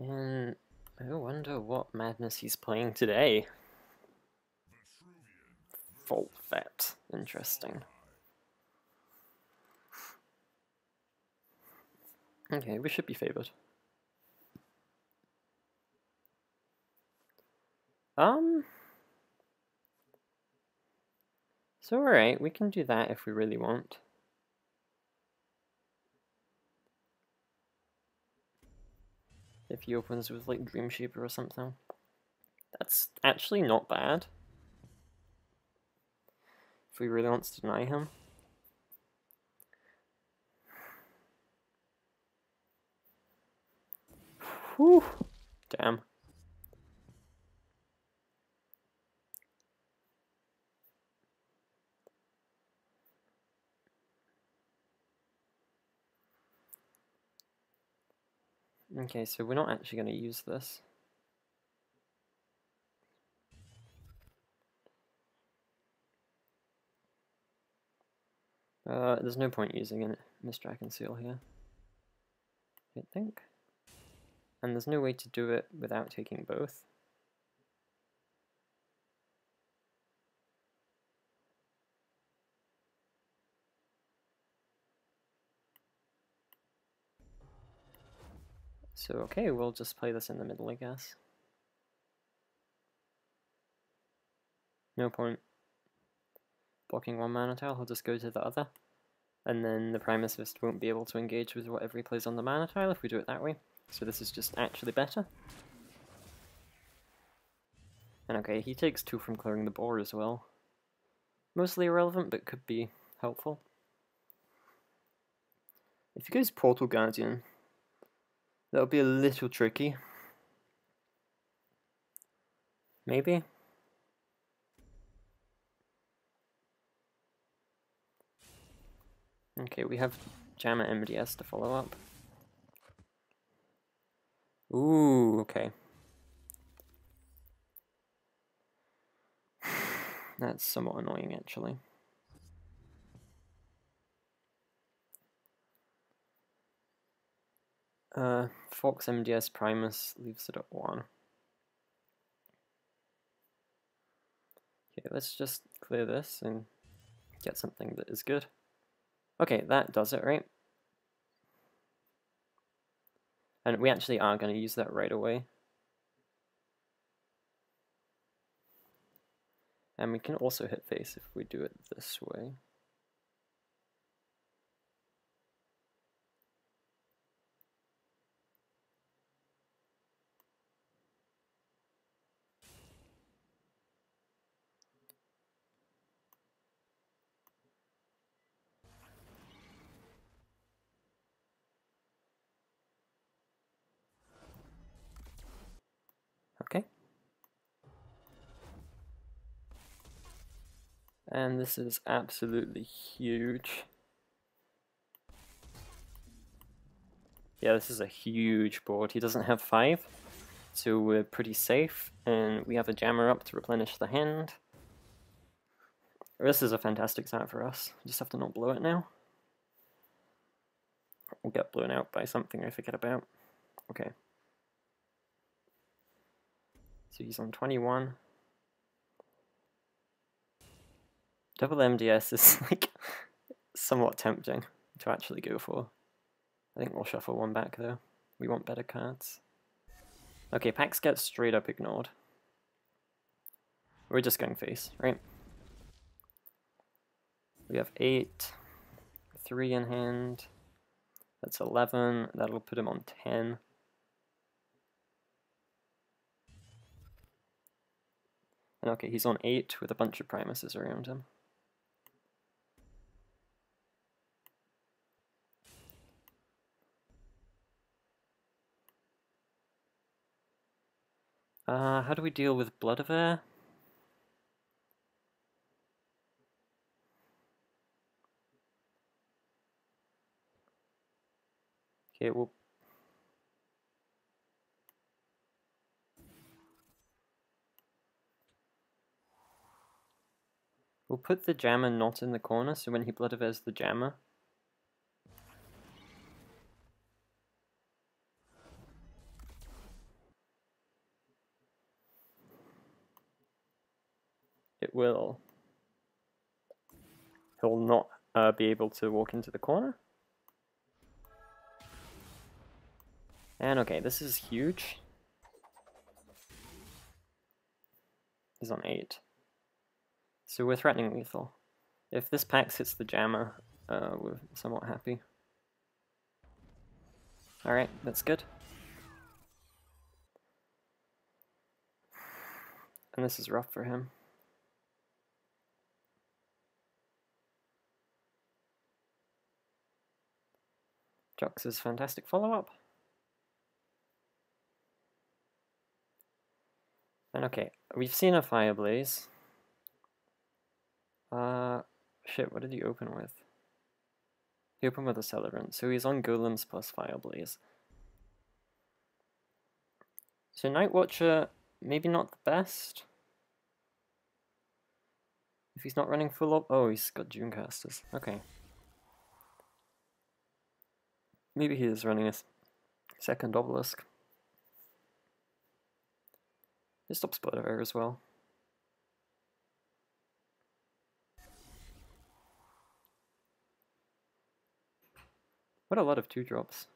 And I wonder what madness he's playing today. Fault vet. Interesting. Okay, we should be favored. Um. So alright, we can do that if we really want. If he opens with like Dreamshaper or something. That's actually not bad. If we really want to deny him. Whew. Damn. Okay, so we're not actually going to use this. Uh, there's no point using it, Mist Dragon Seal here. I think. And there's no way to do it without taking both. So okay, we'll just play this in the middle, I guess. No point blocking one mana tile, he'll just go to the other. And then the Primus won't be able to engage with whatever he plays on the mana tile if we do it that way. So this is just actually better. And okay, he takes two from clearing the board as well. Mostly irrelevant, but could be helpful. If he goes Portal Guardian, That'll be a little tricky. Maybe? Okay, we have Jammer MDS to follow up. Ooh, okay. That's somewhat annoying, actually. Uh, Fox MDS Primus leaves it at 1. Okay, let's just clear this and get something that is good. Okay, that does it, right? And we actually are going to use that right away. And we can also hit face if we do it this way. And this is absolutely huge. Yeah, this is a huge board. He doesn't have five, so we're pretty safe. And we have a jammer up to replenish the hand. This is a fantastic start for us. We just have to not blow it now. We'll get blown out by something I forget about. Okay. So he's on 21. Double MDS is like somewhat tempting to actually go for. I think we'll shuffle one back though. We want better cards. Okay, Pax gets straight up ignored. We're just going face, right? We have 8, 3 in hand. That's 11. That'll put him on 10. And okay, he's on 8 with a bunch of Primuses around him. Uh, how do we deal with Blood of Air? Okay, we'll... We'll put the jammer not in the corner, so when he Blood of Air's the jammer, it will... He'll not uh, be able to walk into the corner. And okay, this is huge. He's on 8. So we're threatening lethal. If this Pax hits the jammer, uh, we're somewhat happy. Alright, that's good. And this is rough for him. Jux's fantastic follow-up. And okay, we've seen a Fireblaze. Uh, shit, what did he open with? He opened with a Celebrant, so he's on Golems plus Fireblaze. So Night Watcher, maybe not the best. If he's not running full up, oh, he's got Dunecasters. Okay. Maybe he is running a second obelisk. He stops Blood as well. What a lot of two drops.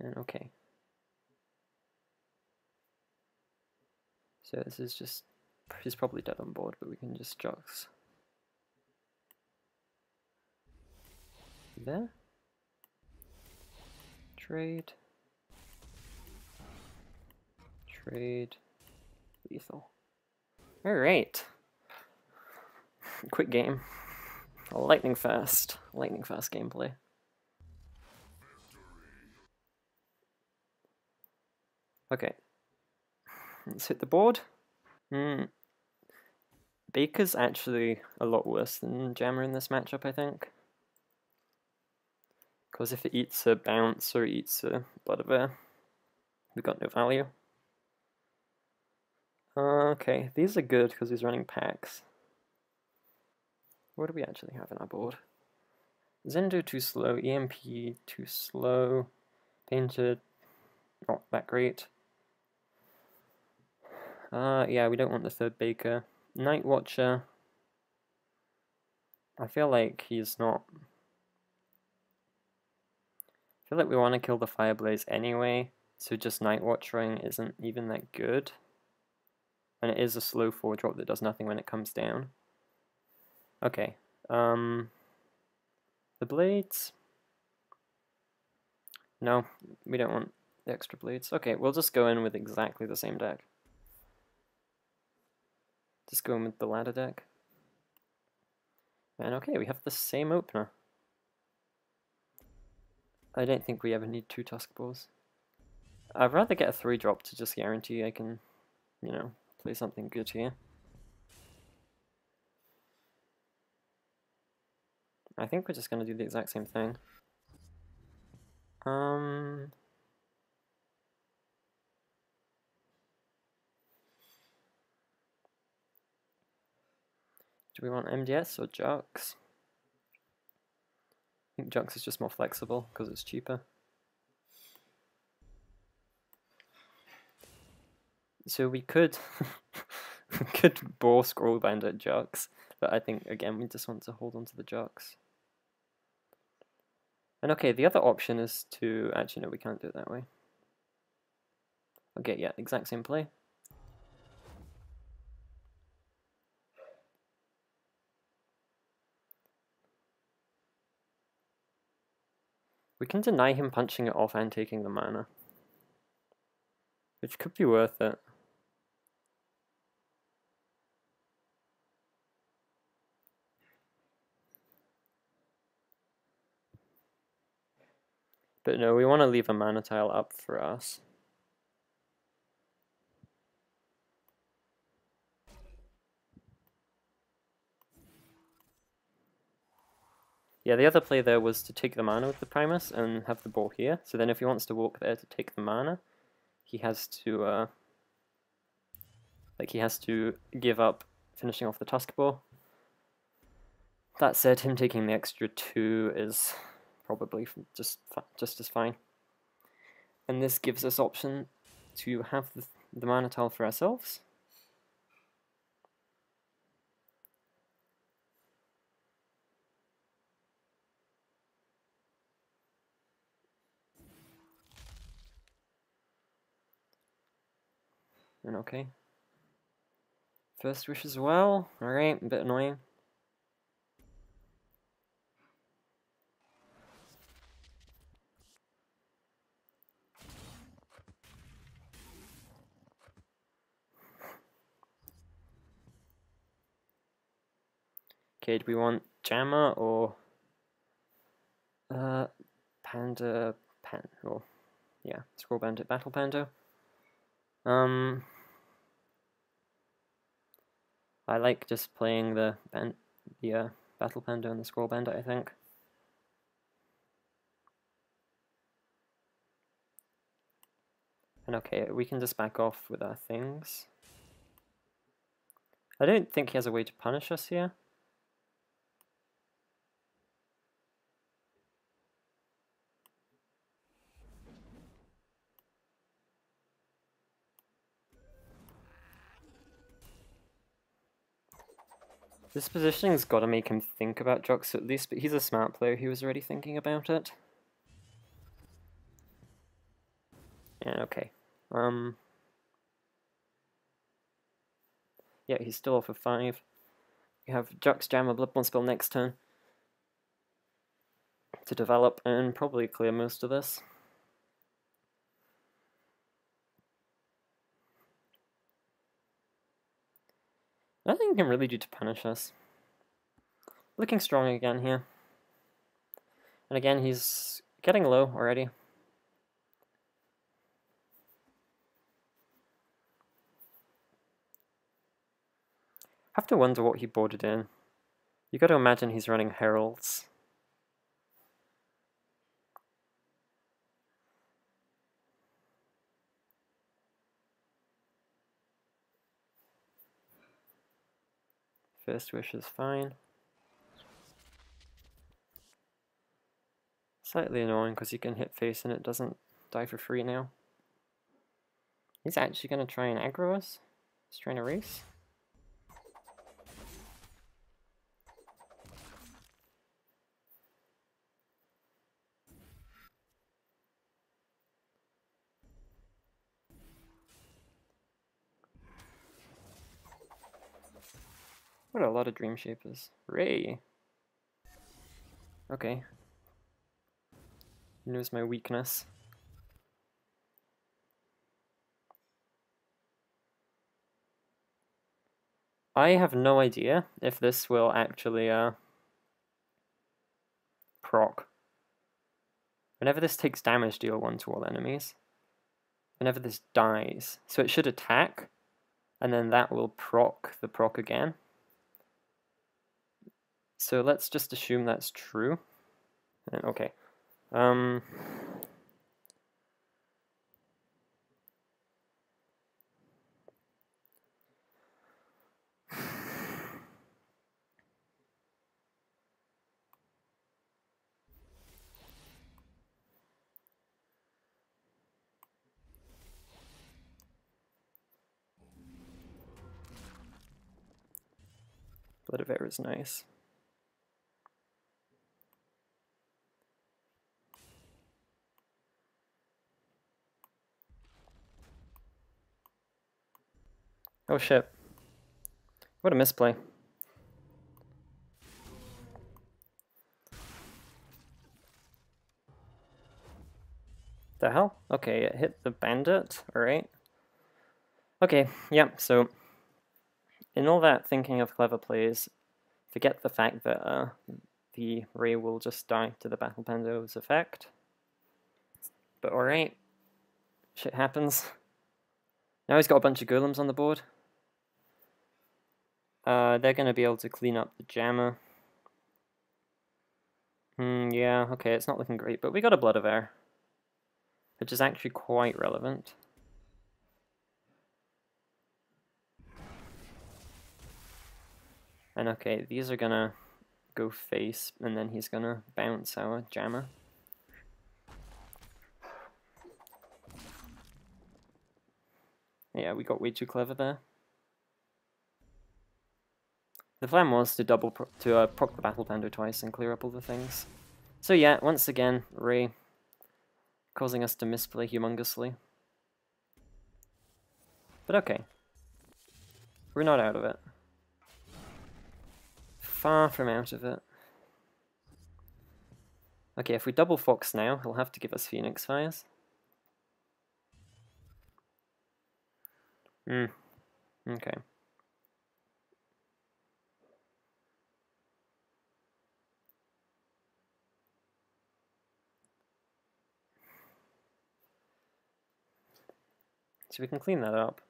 And okay. So this is just, he's probably dead on board, but we can just Jux. There. Trade. Trade. Lethal. Alright. Quick game. Lightning fast. Lightning fast gameplay. Okay. Let's hit the board. Hmm. Baker's actually a lot worse than Jammer in this matchup, I think. Because if it eats a bounce or eats a blood of air, we got no value. Okay, these are good because he's running packs. What do we actually have in our board? Zendo too slow, EMP too slow, Painted not that great. Uh, yeah, we don't want the third Baker. Night Watcher. I feel like he's not... I feel like we want to kill the Fireblaze anyway, so just Night Watchering isn't even that good. And it is a slow 4 drop that does nothing when it comes down. Okay, um... The blades? No, we don't want the extra blades. Okay, we'll just go in with exactly the same deck. Just going with the ladder deck. And okay, we have the same opener. I don't think we ever need two Tusk Boars. I'd rather get a 3 drop to just guarantee I can, you know, play something good here. I think we're just going to do the exact same thing. Um, Do we want MDS or Jux? I think Jux is just more flexible because it's cheaper. So we could we could bore Scrollbind at Jux, but I think again we just want to hold on to the Jux. And okay, the other option is to actually no, we can't do it that way. Okay, yeah, exact same play. We can deny him punching it off and taking the mana. Which could be worth it. But no, we want to leave a mana tile up for us. Yeah, the other play there was to take the mana with the Primus and have the ball here. So then if he wants to walk there to take the mana, he has to, uh, like, he has to give up finishing off the Tusk Boar. That said, him taking the extra two is probably just just as fine. And this gives us option to have the, the mana tile for ourselves. And okay. First wish as well. Alright, a bit annoying. Okay, do we want Jammer or uh, Panda Pan? Or yeah, Scroll Bandit Battle Panda. Um, I like just playing the the uh, Battle Panda and the Scroll Bandit. I think. And okay, we can just back off with our things. I don't think he has a way to punish us here. This positioning's got to make him think about Jux at least, but he's a smart player. He was already thinking about it. Yeah, okay. Um. Yeah, he's still off of 5. We have Jux Jam a Bloodborne spell next turn to develop and probably clear most of this. Nothing you can really do to punish us. Looking strong again here. And again, he's getting low already. have to wonder what he boarded in. You got to imagine he's running heralds. First wish is fine. Slightly annoying because you can hit face and it doesn't die for free now. He's actually going to try and aggro us. He's trying to race. Lot of Dreamshapers. Ray! Okay. He knows my weakness. I have no idea if this will actually uh, proc. Whenever this takes damage, deal 1 to all enemies. Whenever this dies. So it should attack, and then that will proc the proc again. So let's just assume that's true. Okay. Um, of Air is nice. Oh shit. What a misplay. The hell? Okay, it hit the bandit, alright. Okay, yeah, so in all that thinking of clever plays, forget the fact that uh, the ray will just die to the Battle Panda's effect. But alright, shit happens. Now he's got a bunch of golems on the board. Uh, they're going to be able to clean up the jammer. Hmm, yeah, okay, it's not looking great, but we got a Blood of Air. Which is actually quite relevant. And okay, these are gonna go face, and then he's gonna bounce our jammer. Yeah, we got way too clever there. The plan was to double to uh, proc the Battle Panda twice and clear up all the things. So yeah, once again, Ray causing us to misplay humongously. But okay. We're not out of it. Far from out of it. Okay, if we double Fox now, he'll have to give us Phoenix Fires. Hmm. Okay. So we can clean that up.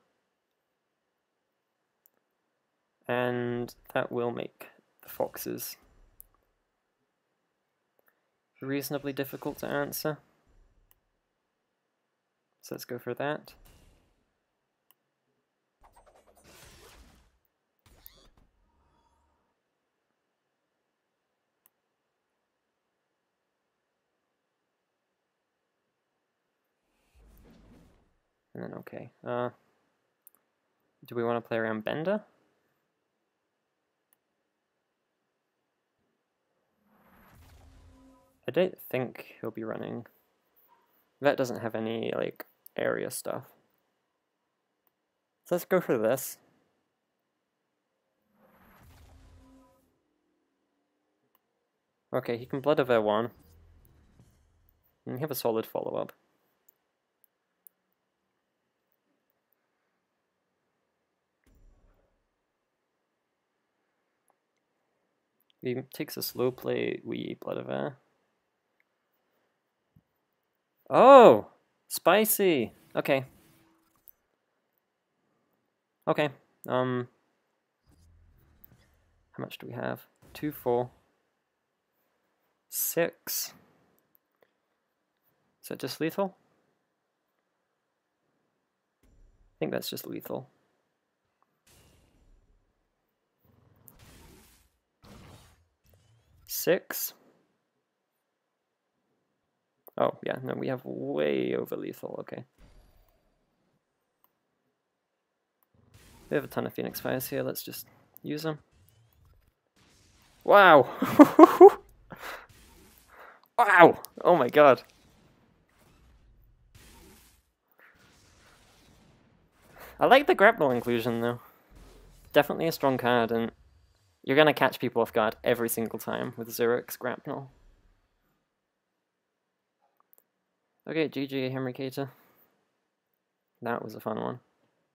And that will make the foxes reasonably difficult to answer. So let's go for that. And then okay. Uh, do we want to play around Bender? I don't think he'll be running. That doesn't have any, like, area stuff. So let's go for this. Okay, he can Blood Air 1. And we have a solid follow-up. He takes a slow play, we Blood of Air. Oh, spicy. Okay. Okay. Um. How much do we have? Two, four, six. Is that just lethal? I think that's just lethal. Six. Oh, yeah, no, we have way over lethal, okay. We have a ton of Phoenix Fires here, let's just use them. Wow! wow! Oh my god. I like the grapple inclusion though. Definitely a strong card, and you're gonna catch people off guard every single time with Zirix's grapnel. Okay, GG Henrykator. That was a fun one.